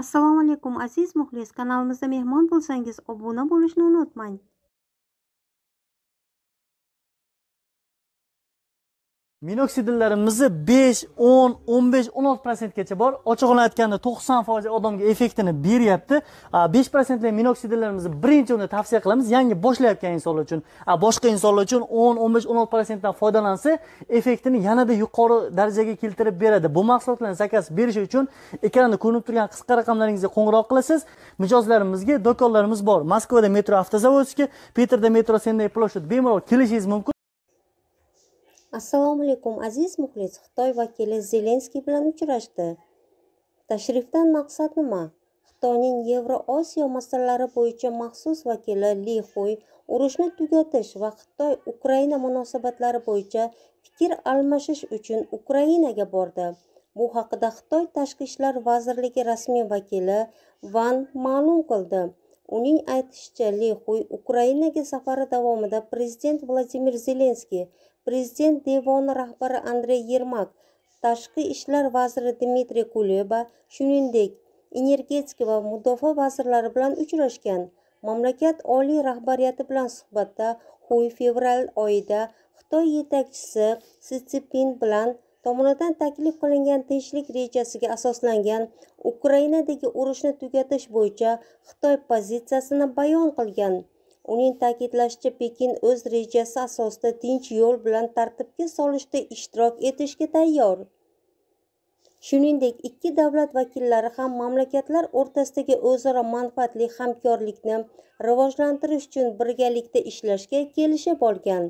assalomu alaykum aziz muxlis kanalimizda mehmon bo'lsangiz obuna bo'lishni unutmang. Minoksidillarimizni 5, 10, 15, 16 prosentgacha bor. ochig'ini aytganda 90 foiz odamga effektini beryapti. 5 prosentli minoksidillarimizni birinchi o'rinda tavsiya qilamiz yangi boshlayotgan insonlar uchun. Boshqa insonlar uchun 10, 15, 16 prosentdan foydalansa, effektini yanada yuqori darajaga keltirib beradi. Bu mahsulotlarni zakaz berish uchun ekranda ko'rinib turgan qisqa raqamlaringizga qo'ng'iroq qilasiz. Mijozlarimizga do'konlarimiz bor. Moskvada metro avtozavodskiy, Peterda metro Sendai ploshad bemalol kelishingiz mumkin. Assalomu alaykum aziz muxlis xitoy vakili zelenskiy bilan uchrashdi. Tashrifdan maqsad nima? Xitoyning yevroosiyo masalalari bo'yicha maxsus vakili li xuy urushni tugatish va xitoy ukraina munosabatlari bo'yicha fikr almashish uchun ukrainaga bordi. Bu haqida xitoy tashqi ishlar vazirligi rasmiy vakili van ma'lum qildi. Uning aytishicha li xuy ukrainaga safari davomida prezident vladimir zelenskiy prezident devoni rahbari andrey yermak tashqi ishlar vaziri dmitriy kuleba shuningdek energetika va mudofaa vazirlari bilan uchrashgan. Mamlakat oliy rahbariyati bilan suhbatda xuy fevral oyida xitoy yetakchisi si szinpin bilan tomonidan taklif qilingan tinchlik rejasiga asoslangan ukrainadagi urushni tugatish bo'yicha xitoy pozitsiyasini bayon qilgan. Uning ta'kidlashicha pekin o'z rejasi asosida tinch yo'l bilan tartibga solishda ishtirok etishga tayyor. Shuningdek ikki davlat vakillari ham mamlakatlar o'rtasidagi o'zaro manfaatli hamkorlikni rivojlantirish uchun birgalikda ishlashga kelishib olgan.